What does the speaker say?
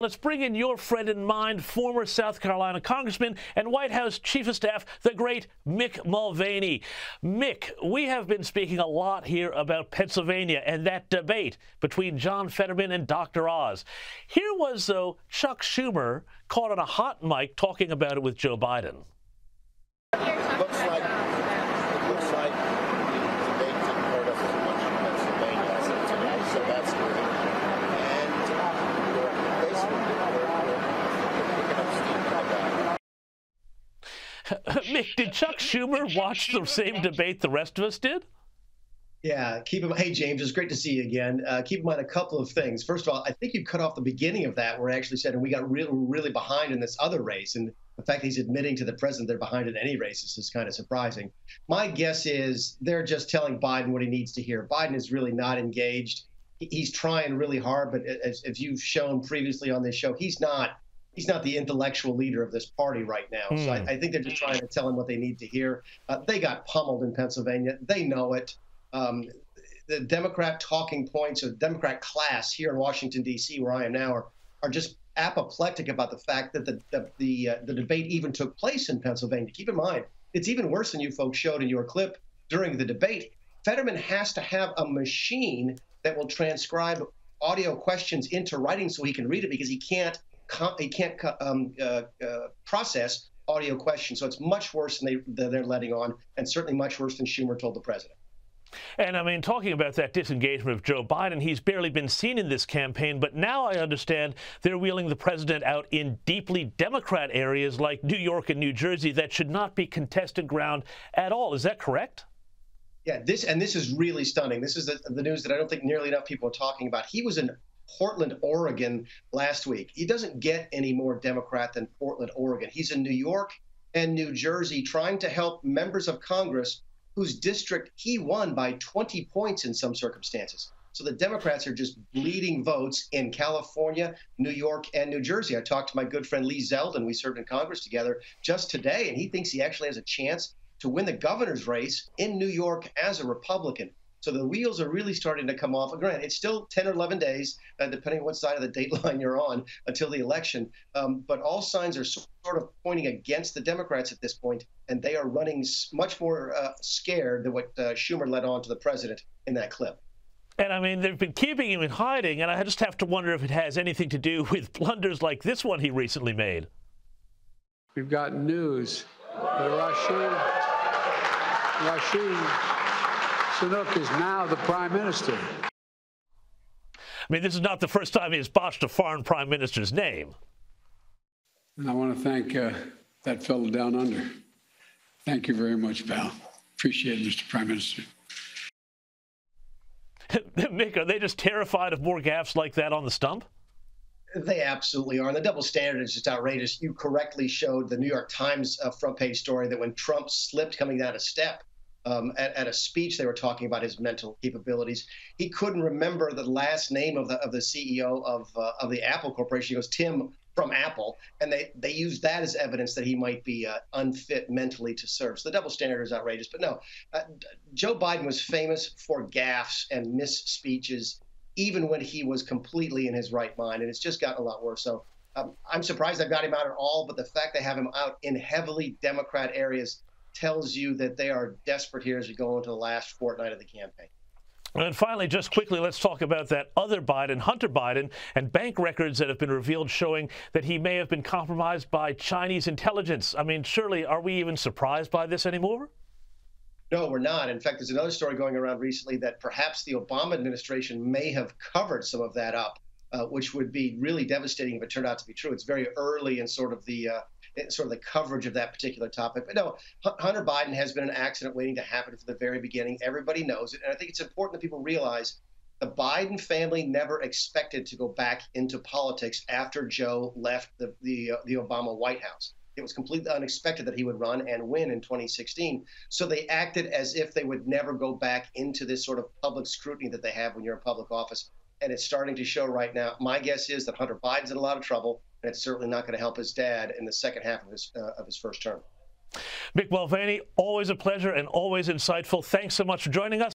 Let's bring in your friend and mind, former South Carolina Congressman and White House Chief of Staff, the great Mick Mulvaney. Mick, we have been speaking a lot here about Pennsylvania and that debate between John Fetterman and Dr. Oz. Here was, though, Chuck Schumer caught on a hot mic talking about it with Joe Biden. Looks like it looks like the debate didn't hurt us as much in Pennsylvania as it did, so that's good. And we're basically we're, we're picking up steam from that. Mick, did Chuck Schumer watch the same debate the rest of us did? Yeah, keep mind. Hey, James, it's great to see you again. Uh, keep in mind a couple of things. First of all, I think you cut off the beginning of that where I actually said, and we got really, really behind in this other race. And the fact that he's admitting to the president they're behind in any race is just kind of surprising. My guess is they're just telling Biden what he needs to hear. Biden is really not engaged. He's trying really hard, but as, as you've shown previously on this show, he's not. He's not the intellectual leader of this party right now. So I, Hmm. I think they're just trying to tell him what they need to hear. Uh, they got pummeled in Pennsylvania. They know it. Um, the Democrat talking points or Democrat class here in Washington D.C., where I am now, are, are just apoplectic about the fact that the the the, uh, the debate even took place in Pennsylvania. Keep in mind, it's even worse than you folks showed in your clip during the debate. Fetterman has to have a machine that will transcribe audio questions into writing so he can read it because he can't he can't um, uh, uh, process audio questions. So it's much worse than they than they're letting on, and certainly much worse than Schumer told the president. And I mean, talking about that disengagement of Joe Biden, he's barely been seen in this campaign, but now I understand they're wheeling the president out in deeply Democrat areas like New York and New Jersey that should not be contested ground at all. Is that correct? Yeah, this and this is really stunning. This is the, the news that I don't think nearly enough people are talking about. He was in Portland, Oregon last week. He doesn't get any more Democrat than Portland, Oregon. He's in New York and New Jersey trying to help members of Congress whose district he won by 20 points in some circumstances. So the Democrats are just bleeding votes in California, New York, and New Jersey. I talked to my good friend Lee Zeldin. We served in Congress together just today, and he thinks he actually has a chance to win the governor's race in New York as a Republican. So the wheels are really starting to come off. Granted, it's still 10 or 11 days, uh, depending on what side of the date line you're on, until the election. Um, but all signs are sort of pointing against the Democrats at this point, and they are running much more uh, scared than what uh, Schumer led on to the president in that clip. And I mean, they've been keeping him in hiding, and I just have to wonder if it has anything to do with blunders like this one he recently made. We've got news that Rashid, Rashid Sunak is now the prime minister. I mean, this is not the first time he's botched a foreign prime minister's name. And I want to thank uh, that fellow down under. Thank you very much, pal. Appreciate it, Mr. Prime Minister. Mick, are they just terrified of more gaffes like that on the stump? They absolutely are. And the double standard is just outrageous. You correctly showed the New York Times uh, front page story that when Trump slipped coming down a step um, at, at a speech, they were talking about his mental capabilities. He couldn't remember the last name of the of the CEO of uh, of the Apple Corporation. He goes Tim from Apple, and they they used that as evidence that he might be uh, unfit mentally to serve. So the double standard is outrageous. But no, uh, Joe Biden was famous for gaffes and misspeeches even when he was completely in his right mind, and it's just gotten a lot worse. So um, I'm surprised they've got him out at all, but the fact they have him out in heavily Democrat areas tells you that they are desperate here as we go into the last fortnight of the campaign. And finally, just quickly, let's talk about that other Biden, Hunter Biden, and bank records that have been revealed showing that he may have been compromised by Chinese intelligence. I mean, surely, are we even surprised by this anymore? No, we're not. In fact, there's another story going around recently that perhaps the Obama administration may have covered some of that up, uh, which would be really devastating if it turned out to be true. It's very early in sort of the uh, sort of the coverage of that particular topic. But no, Hunter Biden has been an accident waiting to happen from the very beginning. Everybody knows it, and I think it's important that people realize the Biden family never expected to go back into politics after Joe left the the, uh, the Obama White House. It was completely unexpected that he would run and win in 2016. So they acted as if they would never go back into this sort of public scrutiny that they have when you're in public office. And it's starting to show right now. My guess is that Hunter Biden's in a lot of trouble, and it's certainly not going to help his dad in the second half of his uh, of his first term. Mick Mulvaney, always a pleasure and always insightful. Thanks so much for joining us.